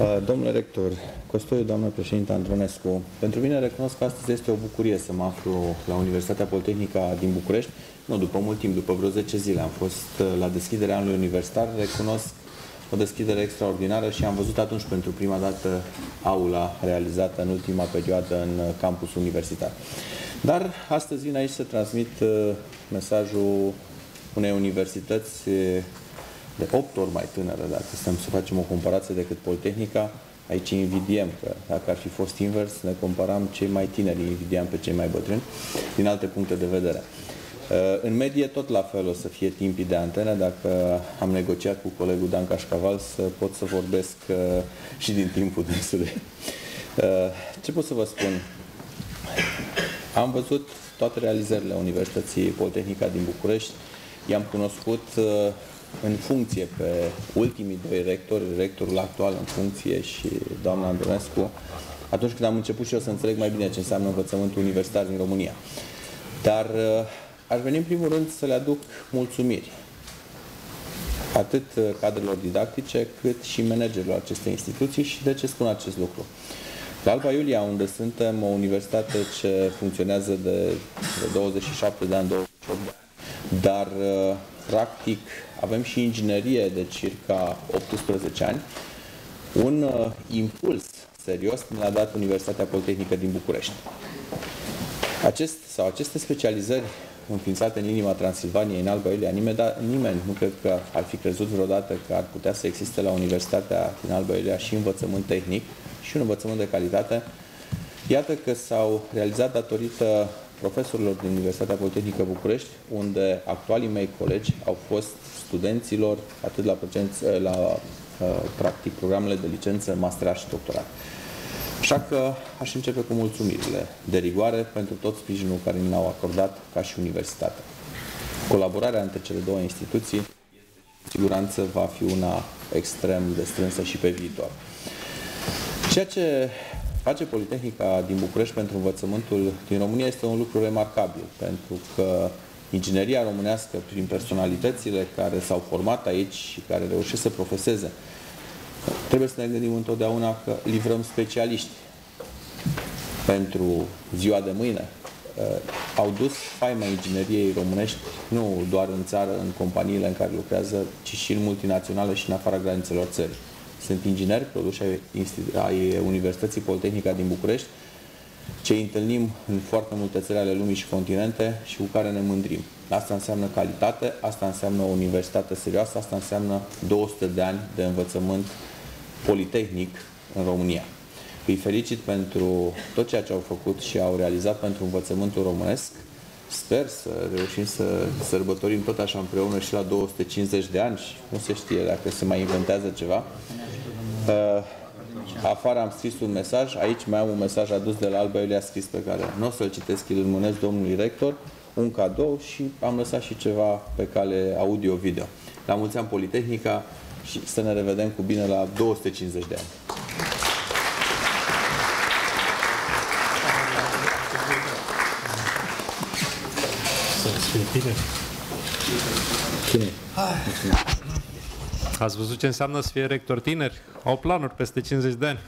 Uh, domnule rector, Costoiu, doamnă președinte Andronescu, pentru mine recunosc că astăzi este o bucurie să mă aflu la Universitatea Politehnică din București. Nu după mult timp, după vreo 10 zile am fost uh, la deschiderea anului universitar. Recunosc o deschidere extraordinară și am văzut atunci pentru prima dată aula realizată în ultima perioadă în uh, campus universitar. Dar astăzi vin aici să transmit mesajul unei universități de 8 ori mai tânără, dacă stăm să facem o comparație decât Politehnica, aici invidiem că dacă ar fi fost invers, ne comparam cei mai tineri, invidiam pe cei mai bătrâni, din alte puncte de vedere. Uh, în medie tot la fel o să fie timpii de antenă, dacă am negociat cu colegul Dan Cașcaval să pot să vorbesc uh, și din timpul dânsului. Uh, ce pot să vă spun? Am văzut toate realizările Universității Politehnica din București, i-am cunoscut în funcție pe ultimii doi rectori, rectorul actual în funcție și doamna Andonescu, atunci când am început și eu să înțeleg mai bine ce înseamnă învățământul universitar din România. Dar uh, aș veni în primul rând să le aduc mulțumiri atât uh, cadrelor didactice, cât și managerilor acestei instituții și de ce spun acest lucru. La Alba Iulia, unde suntem o universitate ce funcționează de, de 27 de ani, 28 de ani, dar uh, practic avem și inginerie de circa 18 ani, un uh, impuls serios ne-a dat Universitatea Politehnică din București. Acest, sau aceste specializări înființate în inima Transilvaniei, în Alba Iulia, nimeni, da, nimeni nu cred că ar fi crezut vreodată că ar putea să existe la Universitatea din Alba Iulia și învățământ tehnic și un învățământ de calitate. Iată că s-au realizat datorită profesorilor din Universitatea Politehnică București, unde actualii mei colegi au fost studenților atât la, procenți, la uh, practic programele de licență, masterat și doctorat. Așa că aș începe cu mulțumirile de rigoare pentru tot sprijinul care ni l-au acordat ca și universitate. Colaborarea între cele două instituții, siguranță, va fi una extrem de strânsă și pe viitor. Ceea ce face Politehnica din București pentru învățământul din România este un lucru remarcabil, pentru că ingineria românească, prin personalitățile care s-au format aici și care reușesc să profeseze, trebuie să ne gândim întotdeauna că livrăm specialiști pentru ziua de mâine. Uh, au dus faima ingineriei românești nu doar în țară, în companiile în care lucrează, ci și în multinaționale și în afara granițelor țării. Sunt ingineri produși ai Universității Politehnica din București, ce întâlnim în foarte multe țări ale lumii și continente și cu care ne mândrim. Asta înseamnă calitate, asta înseamnă o universitate serioasă, asta înseamnă 200 de ani de învățământ politehnic în România. Îi felicit pentru tot ceea ce au făcut și au realizat pentru învățământul românesc. Sper să reușim să sărbătorim tot așa împreună și la 250 de ani și nu se știe dacă se mai inventează ceva. Uh, afară am scris un mesaj, aici mai am un mesaj adus de la Alba Iulia scris pe care nu o să-l citesc, îl mânez domnului rector, un cadou și am lăsat și ceva pe cale audio-video. La mulți ani Politehnica și să ne revedem cu bine la 250 de ani. Să fie bine. Bine. Ați văzut ce înseamnă să fie rector tineri? Au planuri peste 50 de ani.